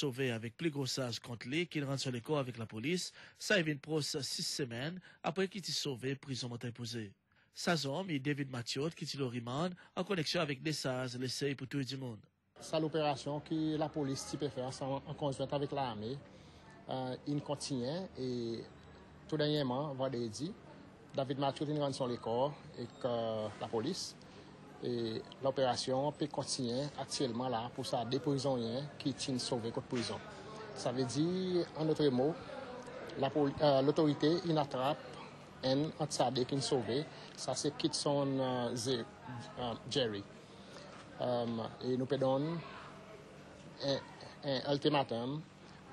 sauvé avec plus grossage contre lui qu'il rentre sur les corps avec la police, ça une proche six semaines après qu'il était sauvé prison montagne posée. Sa homme est David Mathieu qui est le en connexion avec des SAS laissés pour tout le monde. C'est l'opération que la police peut faire en conjointe avec l'armée. Euh, il continue et tout dernièrement, vendredi, David Mathieu est rentré sur les corps avec la police. E l'opérasyon pe kontinyen aktuelman la pou sa de prizonyen ki tin sove kote prizon. Sa ve di, an notre mou, l'autorite euh, inatrap en an sa de kin sove, sa se kit son uh, ze, uh, Jerry. Euh, um, e nou pe don en ultimatum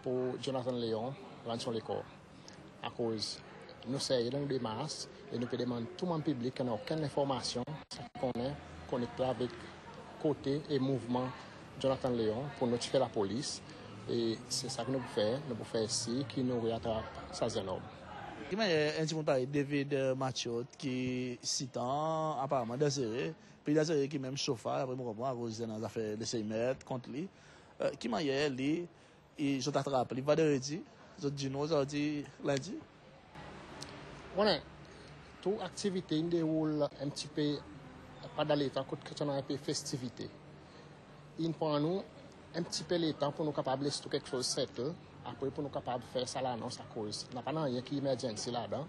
pou Jonathan Leon lanson l'ekor. A kouz nou se yon de mas, e nou pe deman touman publik ki an oken informasyon sa konen connecté avec côté et mouvement Jonathan Léon pour notifier la police. Et c'est ça que nous faisons, nous faisons ici, qui nous regarde à Sazenhomme. Iman yon ti moun pari David Machot ki sitan apareman Desiree, pi Desiree ki menm chofa apre moun konpon a roze nan zafè desey met kont li, ki man ye li jot atrap li vade redi jot djino zardi lendi Wane, tou aktivite yon de oul mtipe pas dans l'état que tu as un peu festivité. Il prend nous un petit peu temps pour nous capables de quelque chose settle, après pour nous capables de faire ça là, non, à cause. N'a pas rien qui est émergence là-dedans.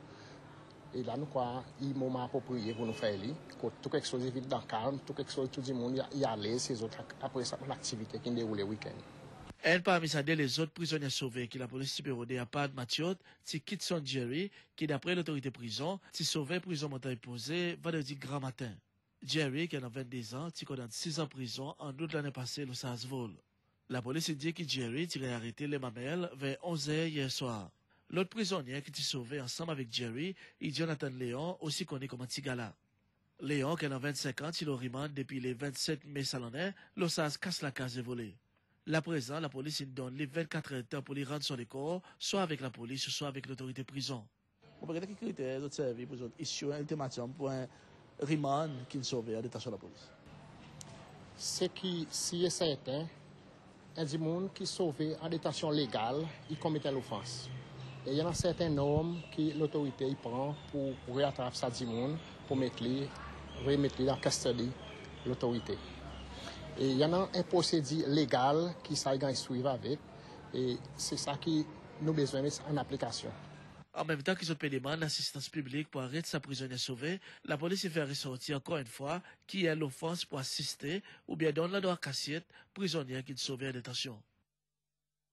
Et là, nous est le moment approprié pour nous faire que tout quelque chose vite dans calme, tout quelque chose, tout le monde y a l'aise, ces autres, après ça, l'activité qui déroule le week-end. Un parmi les autres prisonniers sauvés qui la police supérieure a pas de Mathieu, c'est Kitson Jerry, qui d'après l'autorité prison, s'est sauvé prison montagne posée vendredi grand matin. Jerry, qui a 22 ans, qui condamné 6 ans en prison en août l'année passée, le Sasvol. La police dit que Jerry tirait arrêté les mamelles vers 11 h hier soir. L'autre prisonnier qui s'est sauvé ensemble avec Jerry est Jonathan Léon, aussi connu comme Tigala. Léon, qui a 25 ans, il remand depuis le 27 mai salonnais, l'Ossas casse la case et volé. La présent, la police donne les 24 heures de temps pour les rendre les corps, soit avec la police, soit avec l'autorité prison. Critères observer pour un ultimatum pour un qui sauve à détention de la police. Ce qui, si est certain, un monde qui sauvé en détention légale, il commet l'offense. Et il y a certaines normes que l'autorité prend pour réattraper ça monde pour mettre remettre en custody l'autorité. Et il y a un procédé légal qui s'est suivre avec. Et c'est ça qui nous besoin mettre en application. En même temps qu'ils ont payé l'assistance publique pour arrêter sa prisonnière sauvée, la police fait ressortir encore une fois qui a l'offense pour assister ou bien donner la droit cassiette prisonnière qui est sauvée en détention.